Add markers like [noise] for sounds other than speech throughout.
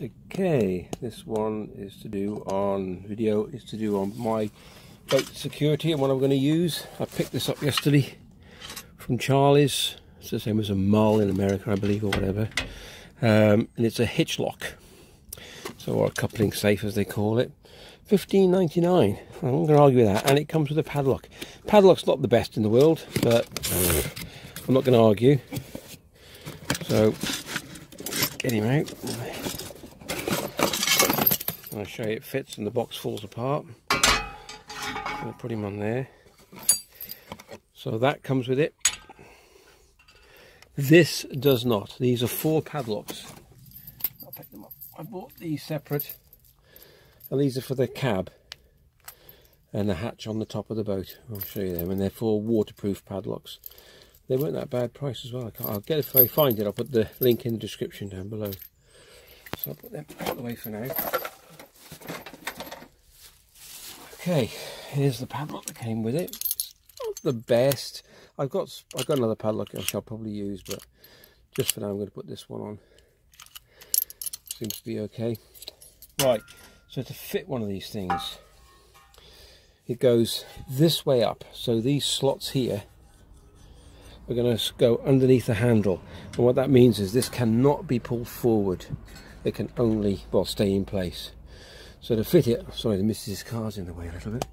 Okay, this one is to do on video is to do on my boat security and what I'm going to use. I picked this up yesterday from Charlie's. It's the same as a mull in America, I believe, or whatever. Um, and it's a hitch lock, so or a coupling safe as they call it. 15.99. I'm going to argue with that, and it comes with a padlock. Padlock's not the best in the world, but I'm not going to argue. So, get him out. I'll show you it fits and the box falls apart. I'll put him on there. So that comes with it. This does not. These are four padlocks. I'll pick them up. I bought these separate. And these are for the cab and the hatch on the top of the boat. I'll show you them. And they're four waterproof padlocks. They weren't that bad price as well. I will get it if I find it. I'll put the link in the description down below. So I'll put them out of the way for now. Okay, here's the padlock that came with it. It's not the best. I've got I've got another padlock which I'll probably use, but just for now I'm going to put this one on. Seems to be okay. Right, so to fit one of these things, it goes this way up. So these slots here are going to go underneath the handle. And what that means is this cannot be pulled forward. It can only, well, stay in place. So to fit it, sorry the missus' car's in the way a little bit.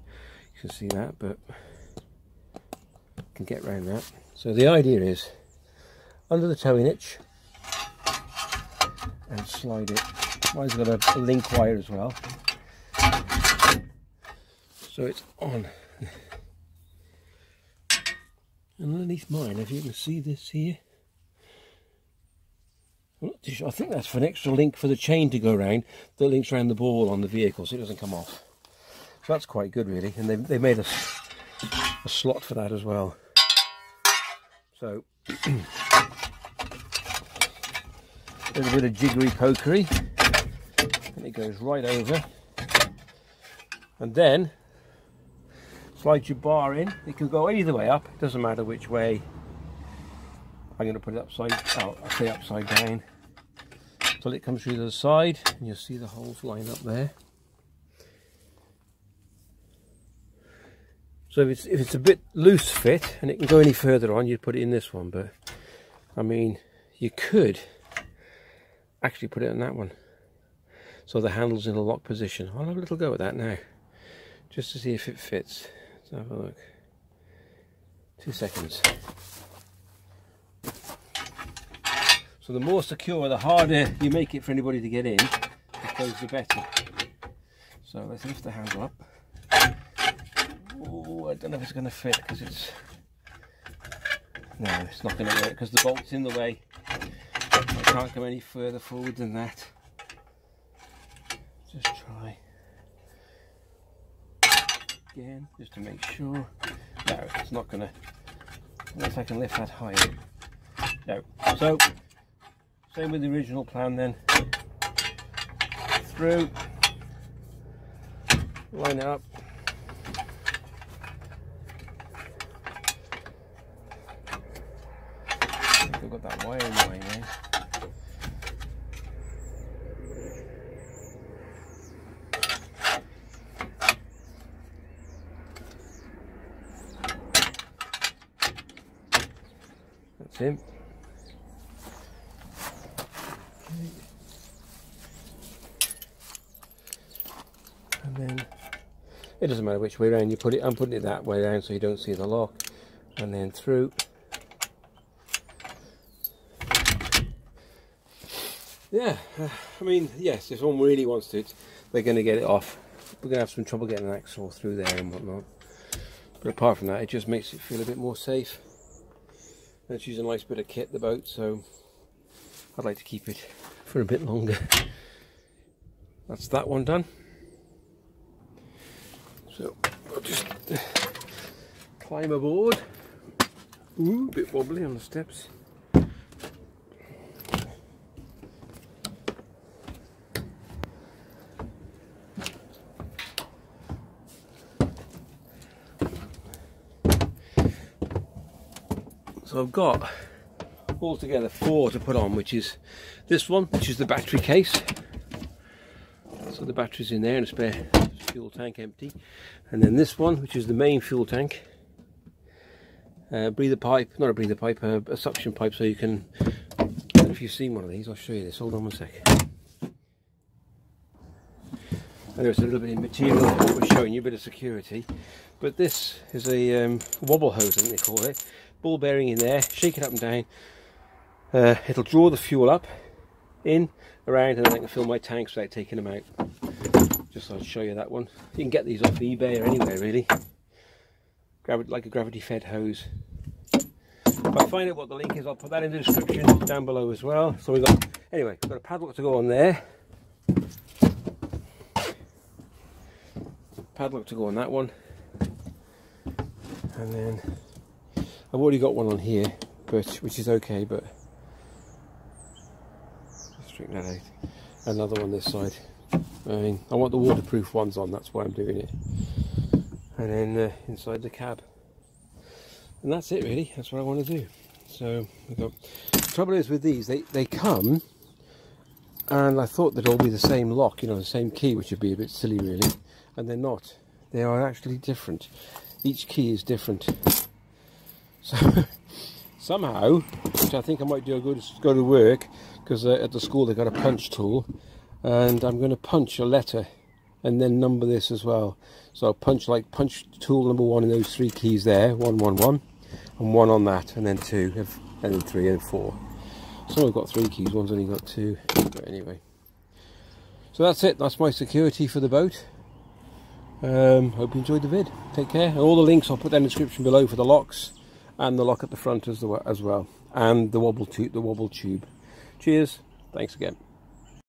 You can see that, but can get around that. So the idea is under the towing hitch and slide it. Mine's got a, a link wire as well. So it's on. And underneath mine, if you can see this here, I think that's for an extra link for the chain to go around that links around the ball on the vehicle so it doesn't come off. So that's quite good really and they, they made a, a slot for that as well. So [clears throat] a bit of jiggery pokery and it goes right over and then slide your bar in it can go either way up it doesn't matter which way I'm going to put it upside out, oh, I say upside down until it comes through the side and you'll see the holes line up there. So if it's, if it's a bit loose fit and it can go any further on, you'd put it in this one. But I mean, you could actually put it in that one. So the handle's in a lock position. I'll have a little go at that now, just to see if it fits. Let's have a look. Two seconds. So the more secure, the harder you make it for anybody to get in, suppose the better. So let's lift the handle up. Oh, I don't know if it's going to fit because it's... No, it's not going to work because the bolt's in the way. I can't go any further forward than that. Just try. Again, just to make sure. No, it's not going to... Unless I can lift that higher. No. So, same with the original plan then. Through, line it up. I've got that wire in the way now. That's him. And then it doesn't matter which way around you put it. I'm putting it that way around so you don't see the lock. And then through. Yeah, I mean, yes, if someone really wants to, they're going to get it off. We're going to have some trouble getting an axle through there and whatnot. But apart from that, it just makes it feel a bit more safe. And using a nice bit of kit, the boat, so I'd like to keep it for a bit longer. That's that one done. So I'll just uh, climb aboard. Ooh, a bit wobbly on the steps. So I've got altogether four to put on, which is this one, which is the battery case. So the battery's in there and a spare fuel tank empty. And then this one, which is the main fuel tank. Uh, breather pipe, not a breather pipe, a, a suction pipe so you can, if you've seen one of these, I'll show you this, hold on one sec. Know it's a little bit of material we're showing you, a bit of security. But this is a um, wobble hose, I think they call it. Ball bearing in there, shake it up and down. Uh, it'll draw the fuel up, in, around, and then I can fill my tanks without taking them out. Just so I'll show you that one. You can get these off eBay or anywhere really. Gravi like a gravity fed hose. If I find out what the link is, I'll put that in the description down below as well. So we've got, anyway, got a padlock to go on there. Padlock to go on that one and then I've already got one on here but which is okay but that out another one this side. I mean I want the waterproof ones on that's why I'm doing it. And then uh, inside the cab. And that's it really. That's what I want to do. So got, the trouble is with these they, they come and I thought they'd all be the same lock you know the same key which would be a bit silly really. And they're not. They are actually different. Each key is different. So [laughs] somehow, which I think I might do a good go to work because uh, at the school they've got a punch tool, and I'm going to punch a letter and then number this as well. So I'll punch like punch tool number one in those three keys there, one, one, one, and one on that, and then two, and then three, and four. So I've got three keys, one's only got two, but anyway. So that's it, that's my security for the boat. Um, hope you enjoyed the vid. Take care. And all the links I'll put down in the description below for the locks and the lock at the front as, the, as well. And the wobble tube, the wobble tube. Cheers. Thanks again.